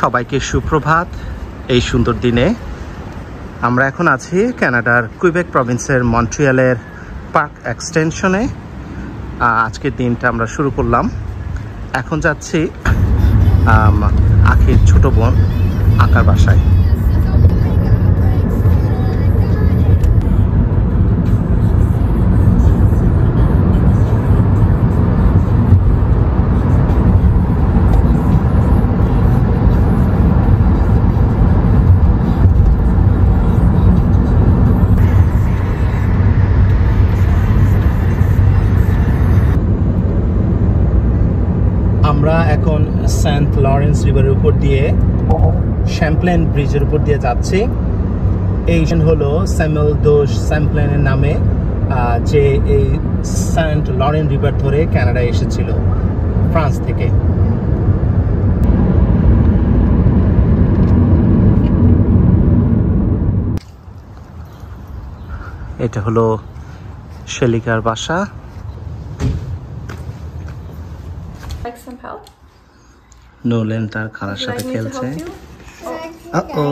সবাইকে সুপ্রভাত। এই সুন্দর দিনে আমরা এখন আছি ক্যানাডার কুইবেক প্রভিন্সের মন্ট্রিয়ালের পার্ক এক্সটেনশনে। আজকের দিনটা আমরা শুরু করলাম। এখন যাচ্ছি আখির ছোট বোন, আঁকার বাসায়। লরেন্স রিভারের উপর দিয়ে শ্যাম্পলেন ব্রিজের উপর দিয়ে যাচ্ছি। এই হলো স্যামুয়েল দোষ স্যাম্পলেনের নামে যে এই সেন্ট লরেন রিভার ধরে কানাডায় এসেছিল ফ্রান্স থেকে। এটা হলো শেলিকার বাসা। Like some help? নোলেন তার খালার সাথে খেলছে you? ও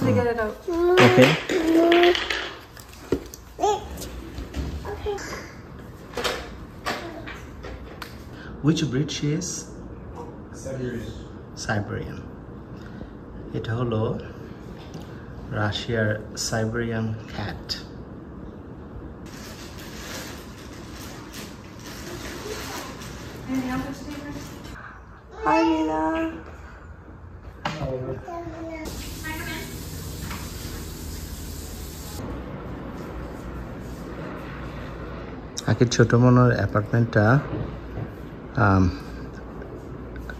to get it out. Okay Which breed she is? Siberian এটা হলো রাশিয়ার সাইবেরিয়ান ক্যাট Hi, আকির ছোট মনোর অ্যাপার্টমেন্টটা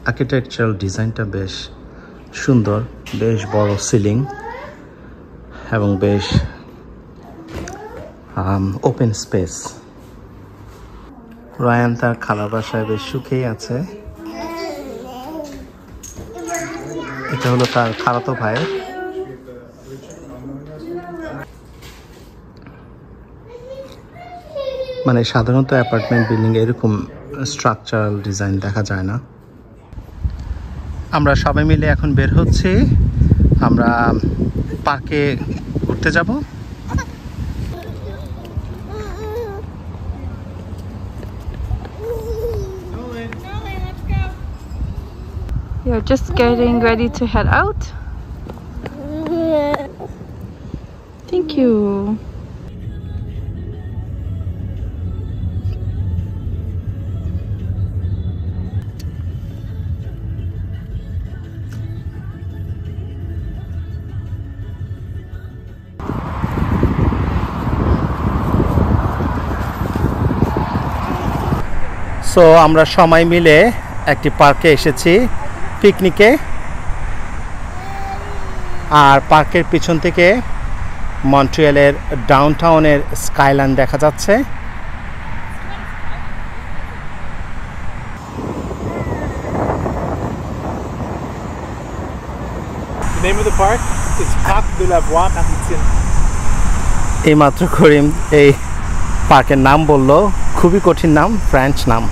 আর্কিটেকচারাল ডিজাইনটা বেশ সুন্দর, বেশ বড় সিলিং এবং বেশ ওপেন স্পেস রায়ান তার খালা বাসায় বেশ সুখেই আছে। এটা হলো তার খালাতো ভাই। মানে সাধারণত অ্যাপার্টমেন্ট বিল্ডিং এরকম স্ট্রাকচারাল ডিজাইন দেখা যায় না আমরা সবাই মিলে এখন বের হচ্ছি আমরা পার্কে ঘুরতে যাব You're just getting ready to head out? Thank you. So আমরা সময় মিলে একটি পার্কে এসেছি পিকনিকে আর পার্কের পিছন থেকে মন্ট্রিয়ালের ডাউনটাউনের স্কাইল্যান্ড দেখা যাচ্ছে। The name of the park is Parc de la Voie Maritime. এইমাত্র করিম এই পার্কের নাম বলল। খুবই কঠিন নাম ফ্রেঞ্চ নাম।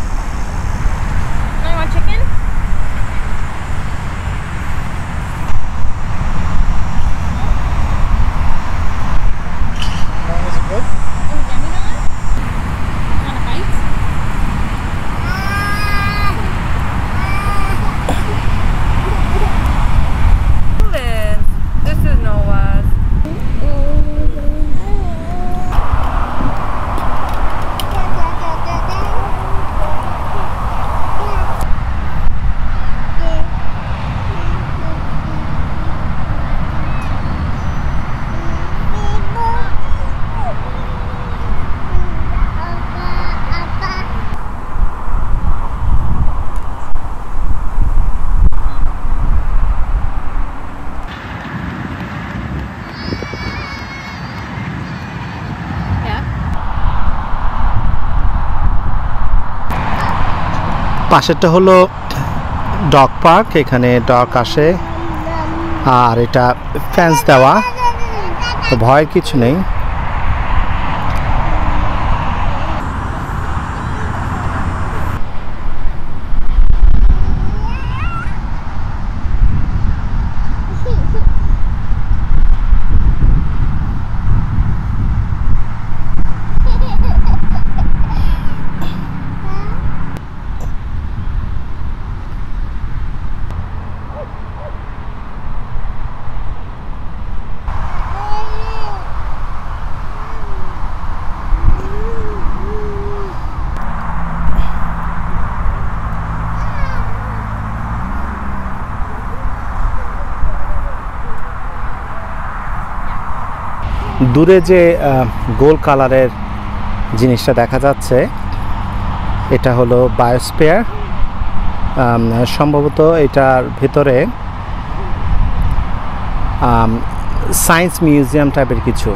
পাশেরটা হলো ডগ পার্ক, এখানে ডগ আসে। আর এটা ফ্যান্স দেওয়া। তো ভয় কিছু নেই। দূরে যে গোল কালারের জিনিসটা দেখা যাচ্ছে, এটা হলো বায়োস্পেয়ার সম্ভবত এটার ভেতরে সায়েন্স মিউজিয়াম টাইপের কিছু।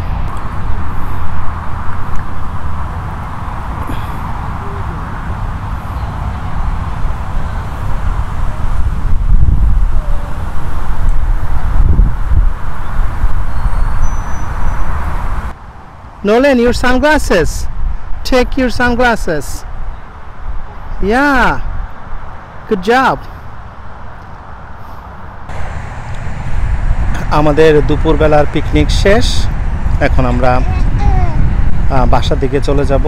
Nolan, your sunglasses. Take your sunglasses. Yeah. Good job. আমাদের দুপুরবেলার পিকনিক শেষ এখন আমরা বাসার দিকে চলে যাব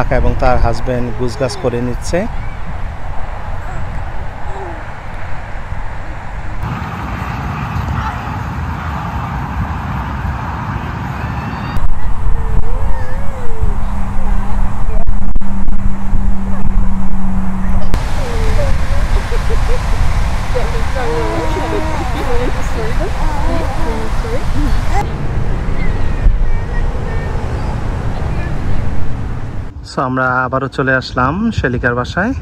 আকা এবং তার হাজব্যান্ড গুজগাছ করে নিচ্ছে সো আমরা আবারও চলে আসলাম শেলিকার বাসায়!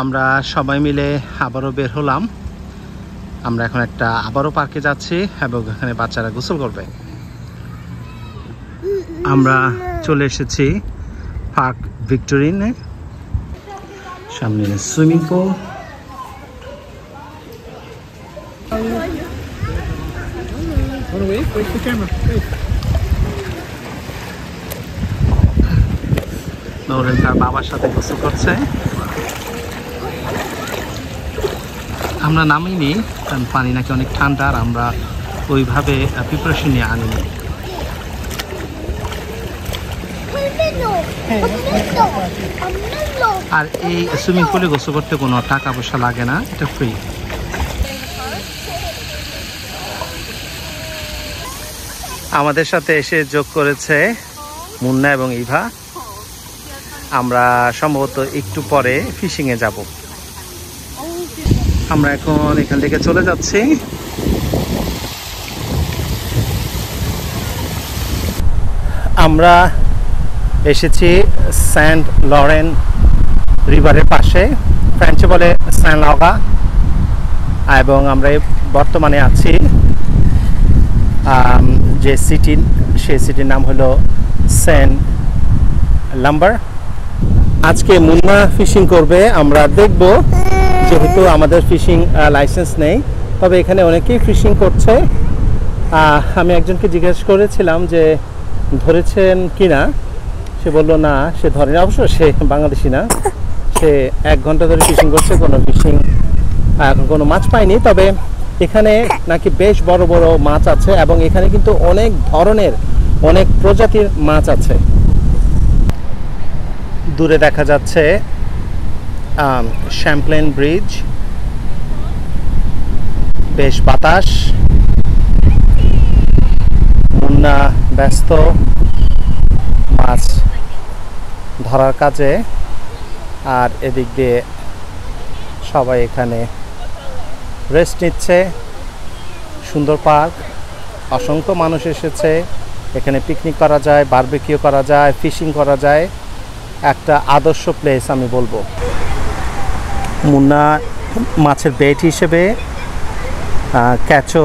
আমরা সবাই মিলে আবারও বের হলাম। আমরা এখন একটা আবারও পার্কে যাচ্ছি এবং এখানে বাচ্চারা গোসল করবে। আমরা চলে এসেছি পার্ক ভিক্টোরিনে সামনে সুইমিং পুল. নৌরেন তার বাবার সাথে গোসল করছে। আমরা নামিনি, কারণ পানি নাকি অনেক ঠান্ডা, আর আমরা ওইভাবে প্রিপারেশন নিয়ে আনিনি। আর এই সুইমিং পুলে গোসল করতে কোনো টাকা পয়সা লাগে না, এটা ফ্রি আমাদের সাথে এসে যোগ করেছে মুন্না এবং ইভা। আমরা সম্ভবত একটু পরে ফিশিংয়ে যাব। আমরা এখন এখান থেকে চলে যাচ্ছি। আমরা এসেছি সেন্ট লরেন রিভারের পাশে। ফ্রেঞ্চে বলে স্যান লগা এবং আমরা বর্তমানে আছি যে সিটি সেই সিটির নাম হলো সেন্ট লাম্বার। আজকে মুন্না ফিশিং করবে, আমরা দেখব যেহেতু আমাদের ফিশিং লাইসেন্স নেই, তবে এখানে অনেকেই ফিশিং করছে। আমি একজনকে জিজ্ঞেস করেছিলাম যে ধরেছেন কিনা। সে বলল, না, সে ধরেনি। অবশ্য সে বাংলাদেশি না। সে এক ঘণ্টা ধরে ফিশিং করছে, কোনো ফিশিং এখন কোনো মাছ পায়নি। তবে এখানে নাকি বেশ বড় বড় মাছ আছে এবং এখানে কিন্তু অনেক ধরনের, অনেক প্রজাতির মাছ আছে। দূরে দেখা যাচ্ছে শ্যাম্পলেন ব্রিজ বেশ বাতাস, মুন্না ব্যস্ত, মাছ ধরার কাজে আর এদিক দিয়ে সবাই এখানে রেস্ট নিচ্ছে। সুন্দর পার্ক অসংখ্য মানুষ এসেছে। এখানে পিকনিক করা যায় বারবিকিউ করা যায় ফিশিং করা যায়। একটা আদর্শ প্লেস আমি বলব। মুন্না মাছের বেট হিসেবে ক্যাচো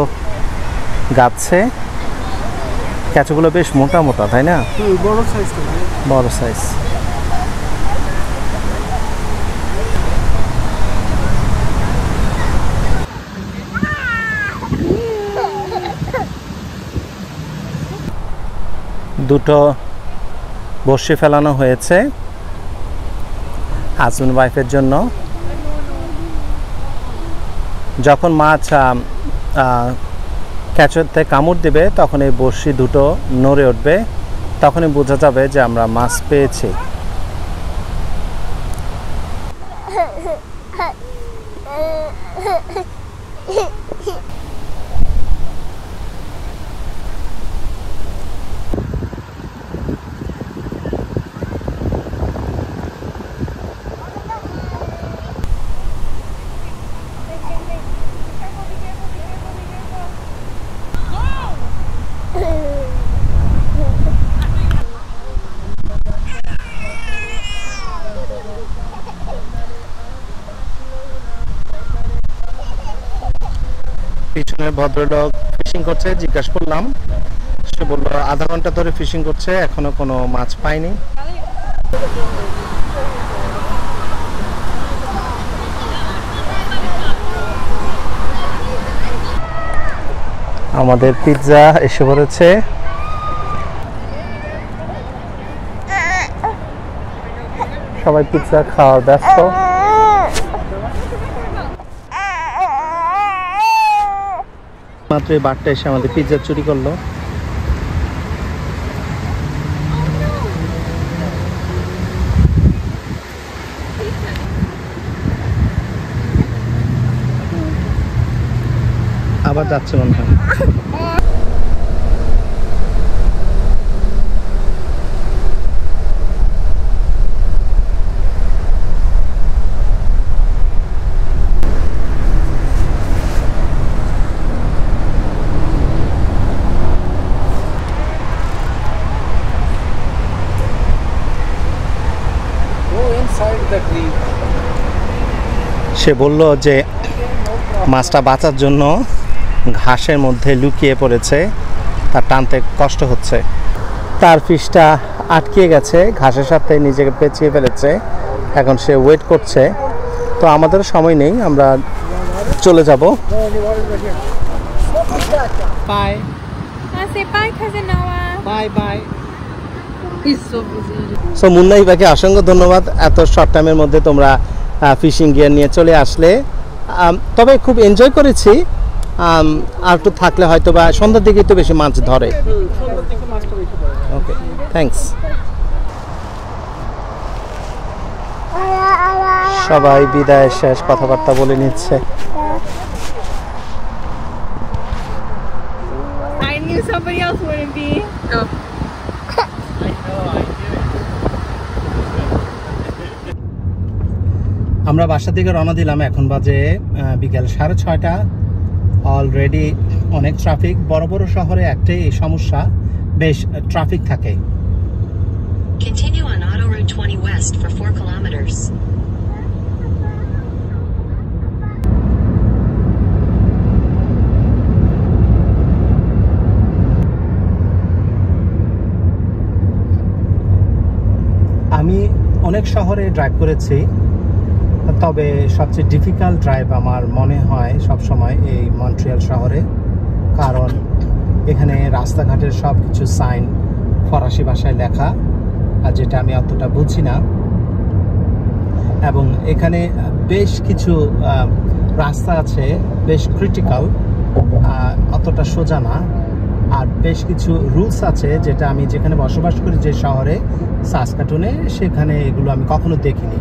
গাচ্ছে। ক্যাচোগুলো বেশ মোটা মোটা তাই না? বড় সাইজ দুটো বসে ফেলানো হয়েছে হাজব্যান্ড ওয়াইফের জন্য। যখন মাছ ক্যাচতে কামড় দেবে, তখন এই বড়শি দুটো নড়ে উঠবে, তখনই বোঝা যাবে যে আমরা মাছ পেয়েছি। ভদ্রলোক ফিশিং করছে, জিজ্ঞাসা করলাম। সে বলল, আধা ঘণ্টা ধরে ফিশিং করছে, এখনও কোনো মাছ পায়নি আমাদের পিৎজা এসে পড়েছে। সবাই পিৎজা খাওয়ার ব্যস্ত। মাত্র এই বারটা এসে আমাদের পিৎজা চুরি করল। আবার যাচ্ছে মনে হয়। সে বলল যে মাছটা বাঁচার জন্য ঘাসের মধ্যে লুকিয়ে পড়েছে তার টানতে কষ্ট হচ্ছে। তার ফিশটা আটকে গেছে ঘাসের সাথে নিজেকে পেঁচিয়ে ফেলেছে। এখন সে ওয়েট করছে। তো আমাদের সময় নেই আমরা চলে যাব। বাই. সো মুন্না ইবাকে অসংখ্য ধন্যবাদ। এত শর্ট টাইমের মধ্যে তোমরা ফিশিং গিয়ার নিয়ে চলে আসলে। তবে খুব এনজয় করেছি। আর একটু থাকলে হয়তো বা সন্ধ্যার দিকে একটু বেশি মাছ ধরে। ওকে থ্যাংকস সবাই বিদায় শেষ, কথাবার্তা বলে নিচ্ছে। আমরা বাসা থেকে রওনা দিলাম এখন বাজে বিকেল সাড়ে ছয়টা। অলরেডি অনেক ট্রাফিক বড় বড় শহরে একটাই এই সমস্যা বেশ ট্রাফিক থাকে। Continue on Auto Route 20 West for 4 kilometers. আমি অনেক শহরে ড্রাইভ করেছি। তবে সবচেয়ে ডিফিকাল্ট ড্রাইভ আমার মনে হয় সব সময় এই মন্ট্রিয়াল শহরে, কারণ এখানে রাস্তাঘাটের সব কিছু সাইন ফরাসি ভাষায় লেখা, আর যেটা আমি অতটা বুঝি না। এবং এখানে বেশ কিছু রাস্তা আছে, বেশ ক্রিটিক্যাল অতটা সোজা না। আর বেশ কিছু রুলস আছে যেটা আমি যেখানে বসবাস করি যে শহরে, সাসকাটুনে, সেখানে এগুলো আমি কখনো দেখিনি।